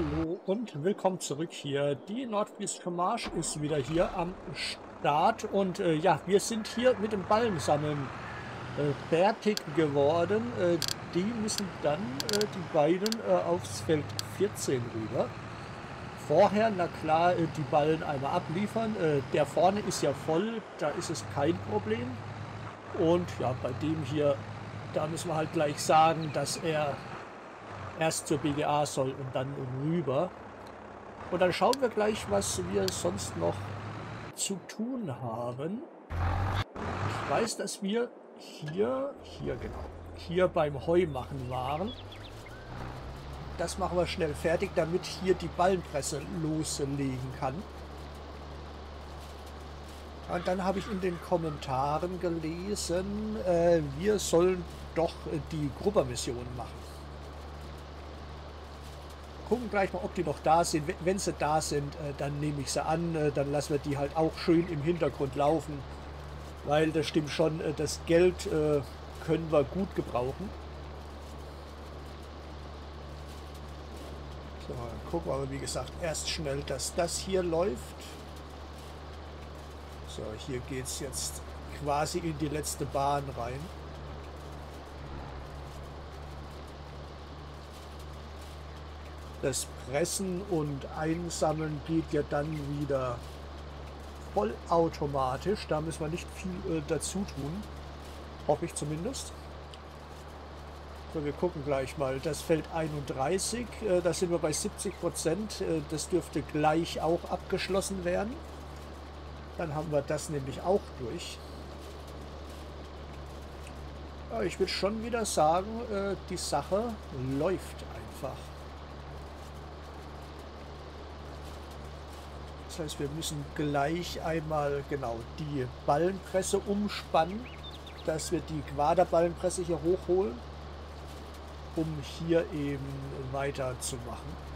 hallo und willkommen zurück hier. Die Nordfriesische Marsch ist wieder hier am Start und äh, ja, wir sind hier mit dem Ballensammeln äh, fertig geworden. Äh, die müssen dann äh, die beiden äh, aufs Feld 14 rüber. Vorher, na klar, äh, die Ballen einmal abliefern. der vorne ist ja voll, da ist es kein Problem. Und ja, bei dem hier, da müssen wir halt gleich sagen, dass er erst zur BGA soll und dann rüber. Und dann schauen wir gleich, was wir sonst noch zu tun haben. Ich weiß, dass wir hier, hier genau, hier beim Heumachen waren. Das machen wir schnell fertig, damit hier die Ballenpresse loslegen kann. Und dann habe ich in den Kommentaren gelesen, äh, wir sollen doch die Gruppermission machen gucken gleich mal, ob die noch da sind. Wenn sie da sind, äh, dann nehme ich sie an. Äh, dann lassen wir die halt auch schön im Hintergrund laufen. Weil das stimmt schon, äh, das Geld können wir gut gebrauchen. So, dann gucken wir aber, wie gesagt, erst schnell, dass das hier läuft. So, hier geht es jetzt quasi in die letzte Bahn rein. Das Pressen und Einsammeln geht ja dann wieder vollautomatisch. Da müssen wir nicht viel äh, dazu tun. Hoffe ich zumindest. So, wir gucken gleich mal. Das Feld 31, äh, da sind wir bei 70 Prozent. Äh, das dürfte gleich auch abgeschlossen werden. Dann haben wir das nämlich auch durch. Ich würde schon wieder sagen, äh, die Sache läuft einfach. Das heißt, wir müssen gleich einmal genau die Ballenpresse umspannen, dass wir die Quaderballenpresse hier hochholen, um hier eben weiterzumachen.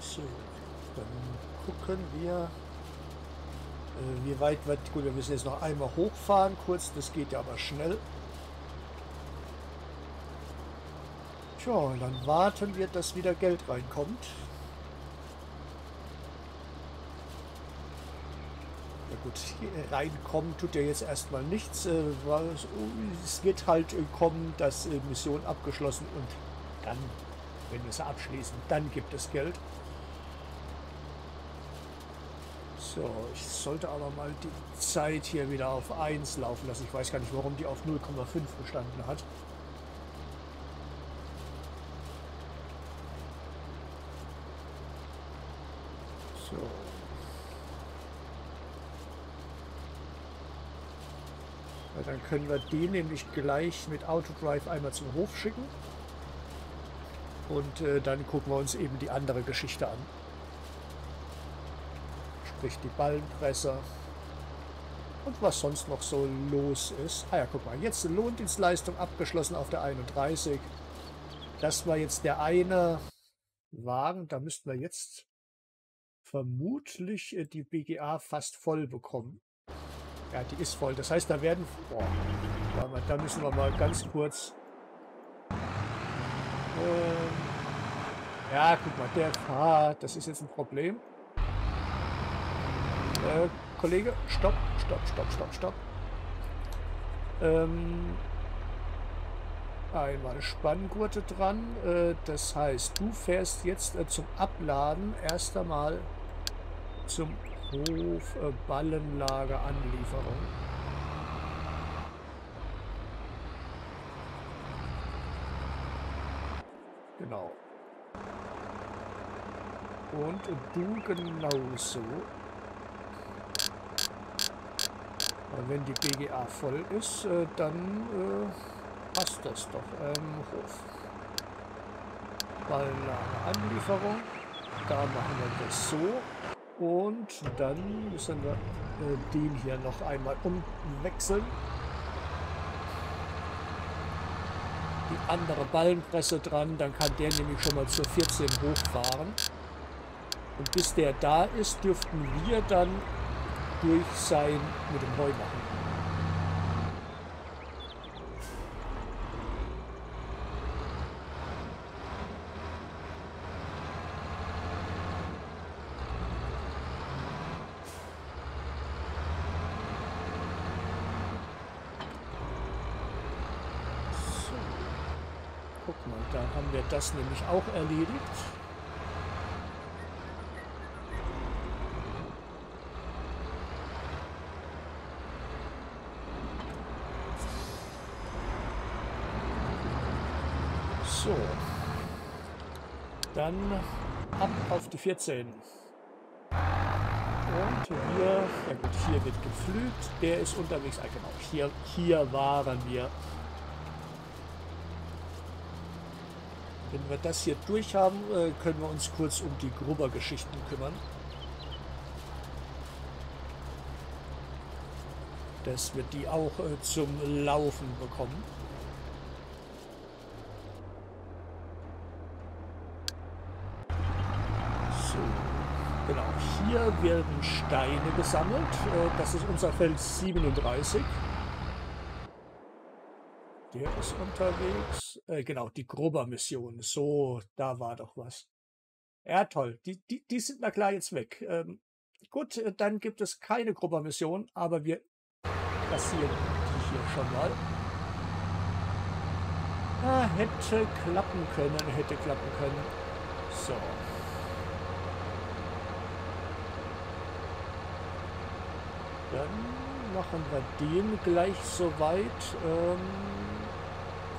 So, dann gucken wir wie weit wird, gut, wir müssen jetzt noch einmal hochfahren, kurz, das geht ja aber schnell. Tja, dann warten wir, dass wieder Geld reinkommt. Ja gut, reinkommen tut ja jetzt erstmal nichts. Äh, es wird halt äh, kommen, dass Mission abgeschlossen und dann, wenn wir sie abschließen, dann gibt es Geld. So, ich sollte aber mal die Zeit hier wieder auf 1 laufen lassen. Ich weiß gar nicht, warum die auf 0,5 gestanden hat. So. Ja, dann können wir die nämlich gleich mit Autodrive einmal zum Hof schicken. Und äh, dann gucken wir uns eben die andere Geschichte an sprich die Ballenpresse und was sonst noch so los ist. Ah ja, guck mal, jetzt Lohndienstleistung abgeschlossen auf der 31. Das war jetzt der eine Wagen, da müssten wir jetzt vermutlich äh, die BGA fast voll bekommen. Ja, die ist voll. Das heißt, da werden... Boah, da müssen wir mal ganz kurz... Ähm, ja, guck mal, der Fahrt, das ist jetzt ein Problem. Äh, Kollege, stopp, stopp, stopp, stopp, stopp. Ähm, einmal Spanngurte dran. Äh, das heißt, du fährst jetzt äh, zum Abladen erst einmal zum Hof äh, Ballenlager Anlieferung. Genau. Und du genauso. Wenn die BGA voll ist, äh, dann äh, passt das doch. Ähm, Hof. Ballenlager Anlieferung. Da machen wir das so. Und dann müssen wir äh, den hier noch einmal umwechseln. Die andere Ballenpresse dran, dann kann der nämlich schon mal zur 14 hochfahren. Und bis der da ist, dürften wir dann durch sein mit dem Heu machen. Guck mal, da haben wir das nämlich auch erledigt. So. Dann ab auf die 14. Und wir, ja gut, hier wird geflügt. Der ist unterwegs. Ah, genau, hier, hier waren wir. Wenn wir das hier durch haben, äh, können wir uns kurz um die Grubber-Geschichten kümmern. Dass wir die auch äh, zum Laufen bekommen. So, genau. Hier werden Steine gesammelt. Äh, das ist unser Feld 37. Der ist unterwegs. Äh, genau, die Grubber-Mission. So, da war doch was. Ja, toll. Die, die, die sind na klar jetzt weg. Ähm, gut, äh, dann gibt es keine Grubber-Mission, aber wir kassieren die hier schon mal. Ah, hätte klappen können, hätte klappen können. So. Dann machen wir den gleich soweit. Ähm,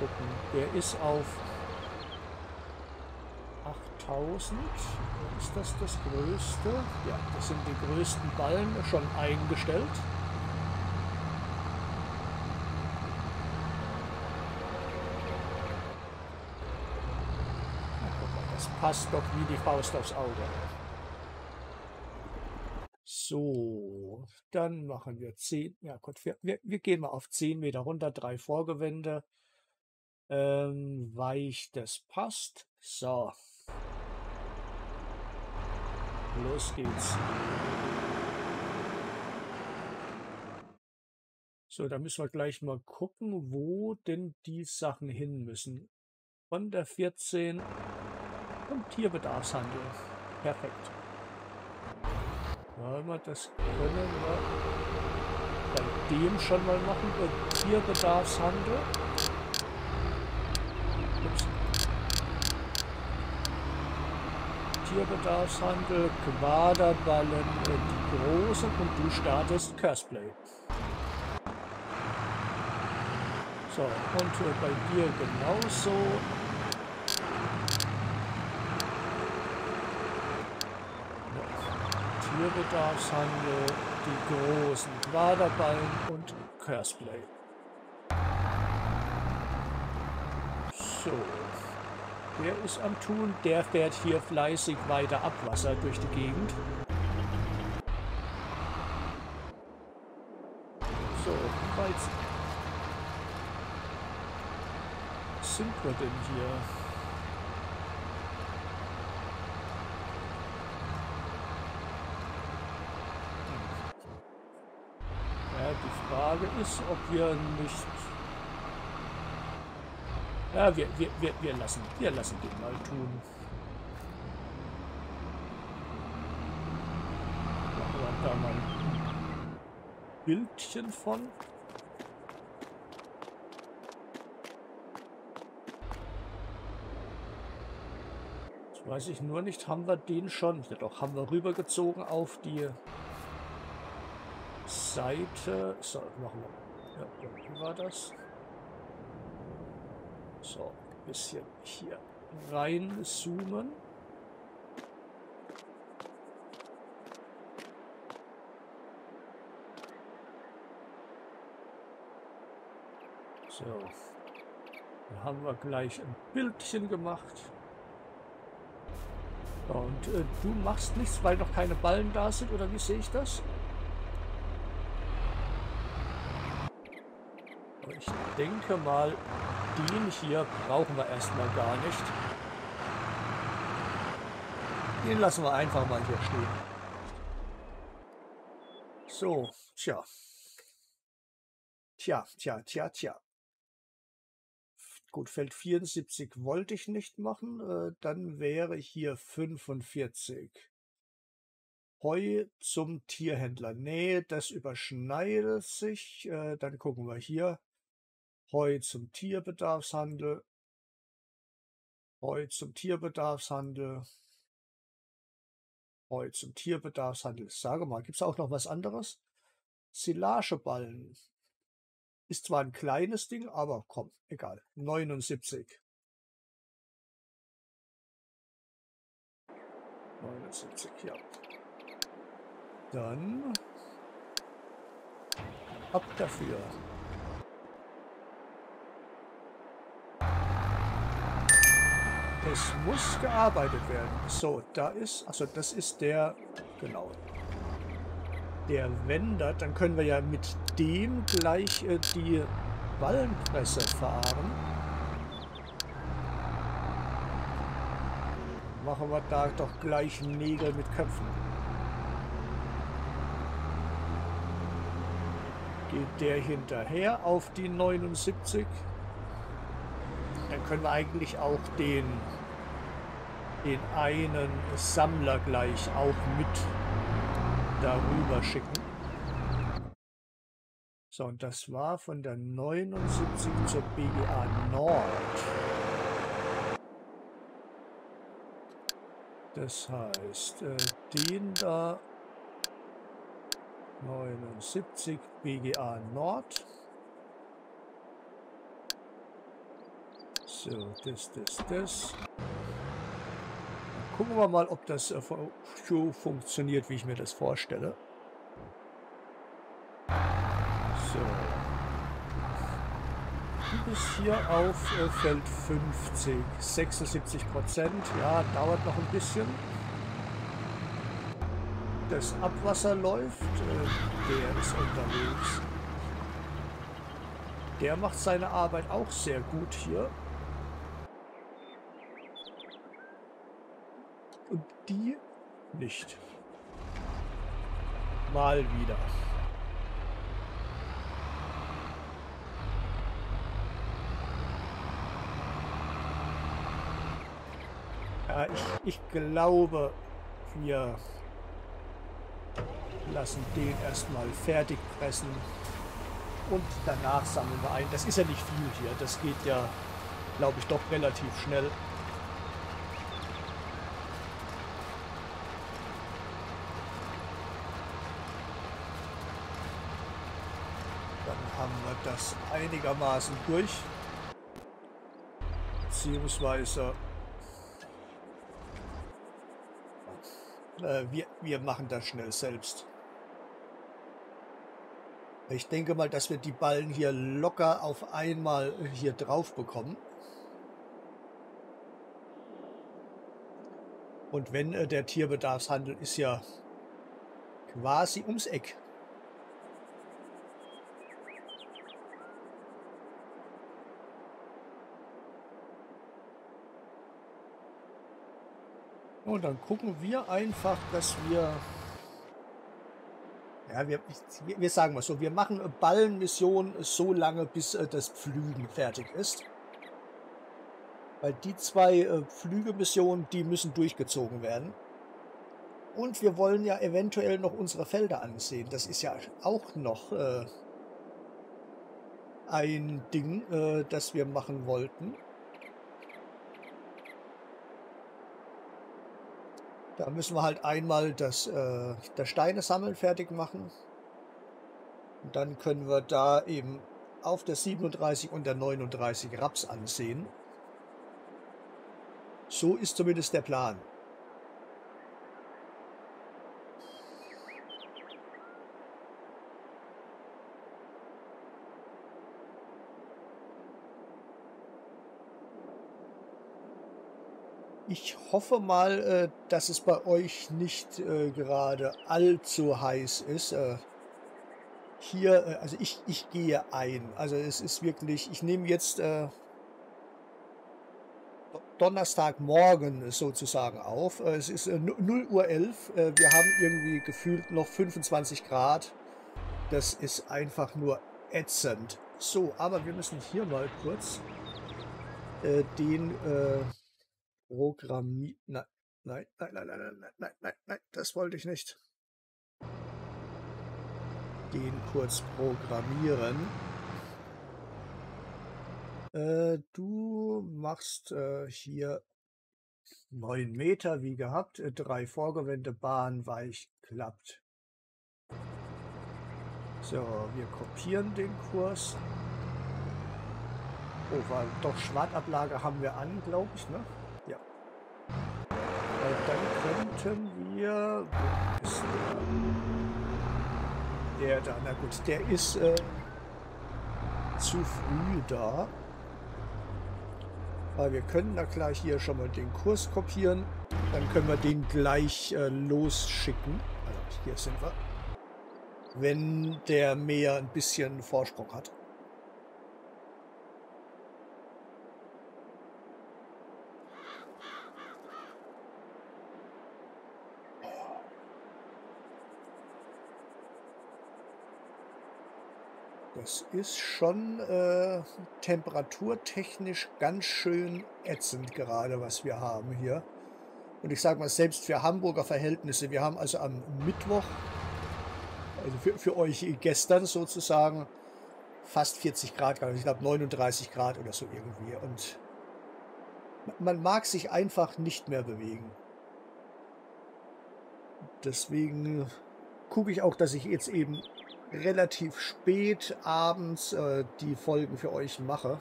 gucken. Der ist auf 8000. Ist das das größte? Ja, das sind die größten Ballen schon eingestellt. Das passt doch wie die Faust aufs Auge. So, dann machen wir 10. Ja gut, wir, wir, wir gehen mal auf 10 Meter runter, drei Vorgewände. Ähm, weich, das passt. So. Los geht's. So, da müssen wir gleich mal gucken, wo denn die Sachen hin müssen. Von der 14 und Tierbedarfshandel. Perfekt. Wollen wir das können wir bei dem schon mal machen, bei Tierbedarfshandel. Tierbedarfshandel, Quaderballen, die großen und du startest Curseplay. So, und bei dir genauso. Tierbedarfshandel, die großen Quaderballen und Curseplay. So. Der ist am Tun. Der fährt hier fleißig weiter Abwasser durch die Gegend. So, weit sind wir denn hier? Ja, die Frage ist, ob wir nicht ja, wir, wir, wir, wir, lassen, wir lassen den mal tun. Machen wir da mal ein Bildchen von. Jetzt weiß ich nur nicht, haben wir den schon? Ja doch, haben wir rübergezogen auf die Seite. So, machen wir. Ja, wie war das? So, ein bisschen hier rein zoomen. So, dann haben wir gleich ein Bildchen gemacht. Und äh, du machst nichts, weil noch keine Ballen da sind, oder wie sehe ich das? Ich denke mal, den hier brauchen wir erstmal gar nicht. Den lassen wir einfach mal hier stehen. So, tja. Tja, tja, tja, tja. Gut, Feld 74 wollte ich nicht machen. Äh, dann wäre hier 45. Heu zum Tierhändler. Nee, das überschneidet sich. Äh, dann gucken wir hier. Heu zum Tierbedarfshandel. Heu zum Tierbedarfshandel. Heu zum Tierbedarfshandel. Sage mal, gibt es auch noch was anderes? Silageballen. Ist zwar ein kleines Ding, aber komm, egal. 79. 79, ja. Dann ab dafür. Es muss gearbeitet werden. So, da ist, also das ist der, genau, der Wender, dann können wir ja mit dem gleich äh, die Ballenpresse fahren. Machen wir da doch gleich Nägel mit Köpfen. Geht der hinterher auf die 79. Dann können wir eigentlich auch den, den einen Sammler gleich auch mit darüber schicken. So, und das war von der 79 zur BGA Nord. Das heißt, äh, den da 79 BGA Nord. So, das, das, das. Gucken wir mal, ob das äh, so funktioniert, wie ich mir das vorstelle. So. Du bist hier auf äh, Feld 50, 76 Prozent. Ja, dauert noch ein bisschen. Das Abwasser läuft. Äh, der ist unterwegs. Der macht seine Arbeit auch sehr gut hier. Und die nicht. Mal wieder. Ja, ich, ich glaube, wir lassen den erstmal fertig pressen und danach sammeln wir ein. Das ist ja nicht viel hier. Das geht ja, glaube ich, doch relativ schnell. Das einigermaßen durch. Beziehungsweise äh, wir, wir machen das schnell selbst. Ich denke mal, dass wir die Ballen hier locker auf einmal hier drauf bekommen. Und wenn äh, der Tierbedarfshandel ist ja quasi ums Eck. Und dann gucken wir einfach, dass wir... Ja, wir, wir sagen mal so, wir machen Ballenmission so lange, bis äh, das Pflügen fertig ist. Weil die zwei äh, Pflügemissionen, die müssen durchgezogen werden. Und wir wollen ja eventuell noch unsere Felder ansehen. Das ist ja auch noch äh, ein Ding, äh, das wir machen wollten. Da müssen wir halt einmal das, äh, das Steine sammeln fertig machen. Und dann können wir da eben auf der 37 und der 39 Raps ansehen. So ist zumindest der Plan. Ich hoffe mal, äh, dass es bei euch nicht äh, gerade allzu heiß ist. Äh, hier, also ich, ich gehe ein. Also es ist wirklich, ich nehme jetzt, Donnerstagmorgen sozusagen auf. Es ist äh, 0 Uhr 11. Äh, wir haben irgendwie gefühlt noch 25 Grad. Das ist einfach nur ätzend. So, aber wir müssen hier mal kurz den äh, Programmi... Nein, nein, nein, nein, nein, nein, nein, nein, nein, das wollte ich nicht. Den kurz programmieren. Äh, du machst äh, hier 9 Meter wie gehabt, äh, drei Vorgewände, Bahn weich klappt. So, wir kopieren den Kurs. Oh, weil doch Schwartablage haben wir an, glaube ich, ne? Dann könnten wir... Wo ist der? Der da, na gut, der ist äh, zu früh da. Weil wir können da gleich hier schon mal den Kurs kopieren. Dann können wir den gleich äh, losschicken. Also hier sind wir. Wenn der Meer ein bisschen Vorsprung hat. Das ist schon äh, temperaturtechnisch ganz schön ätzend gerade, was wir haben hier. Und ich sage mal, selbst für Hamburger Verhältnisse, wir haben also am Mittwoch, also für, für euch gestern sozusagen, fast 40 Grad, ich glaube 39 Grad oder so irgendwie. Und man mag sich einfach nicht mehr bewegen. Deswegen gucke ich auch, dass ich jetzt eben relativ spät abends äh, die Folgen für euch mache,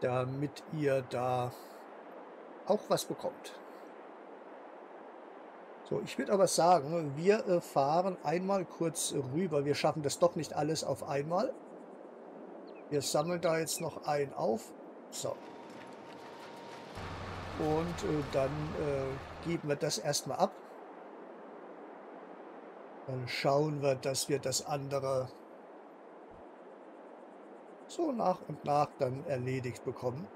damit ihr da auch was bekommt. So, ich würde aber sagen, wir äh, fahren einmal kurz rüber. Wir schaffen das doch nicht alles auf einmal. Wir sammeln da jetzt noch ein auf. So. Und äh, dann äh, geben wir das erstmal ab. Dann schauen wir, dass wir das andere so nach und nach dann erledigt bekommen.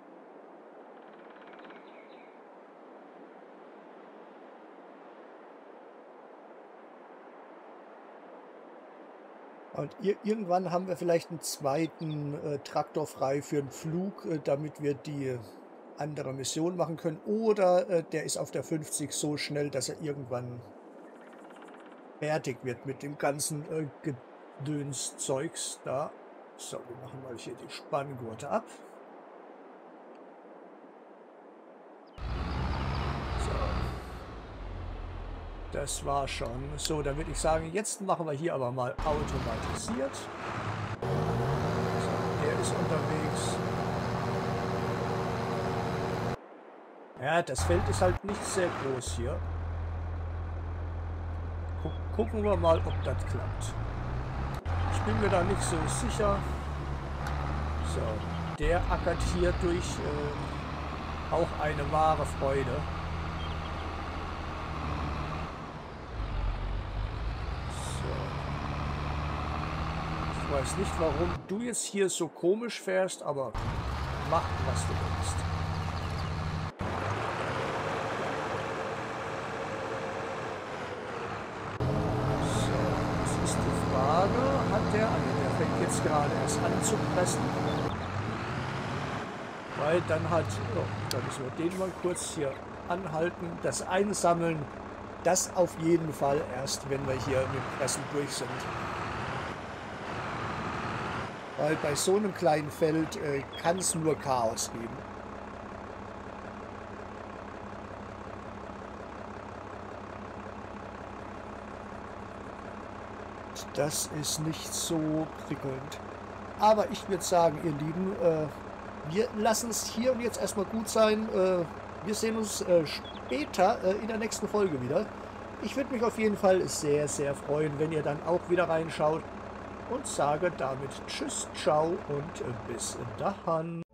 Und irgendwann haben wir vielleicht einen zweiten äh, Traktor frei für einen Flug, äh, damit wir die andere Mission machen können. Oder äh, der ist auf der 50 so schnell, dass er irgendwann fertig wird mit dem ganzen äh, Gedönszeugs da. So, wir machen mal hier die Spanngurte ab. So. Das war schon. So, dann würde ich sagen, jetzt machen wir hier aber mal automatisiert. So, der ist unterwegs. Ja, das Feld ist halt nicht sehr groß hier. Gucken wir mal, ob das klappt. Ich bin mir da nicht so sicher. So, der ackert hier durch äh, auch eine wahre Freude. So. Ich weiß nicht, warum du jetzt hier so komisch fährst, aber mach, was du willst. Der an. Der fängt jetzt gerade erst an zu pressen. Weil dann hat, oh, da müssen wir den mal kurz hier anhalten. Das Einsammeln, das auf jeden Fall erst, wenn wir hier mit dem Pressen durch sind. Weil bei so einem kleinen Feld äh, kann es nur Chaos geben. Das ist nicht so prickelnd. Aber ich würde sagen, ihr Lieben, äh, wir lassen es hier und jetzt erstmal gut sein. Äh, wir sehen uns äh, später äh, in der nächsten Folge wieder. Ich würde mich auf jeden Fall sehr, sehr freuen, wenn ihr dann auch wieder reinschaut. Und sage damit Tschüss, ciao und bis dahin.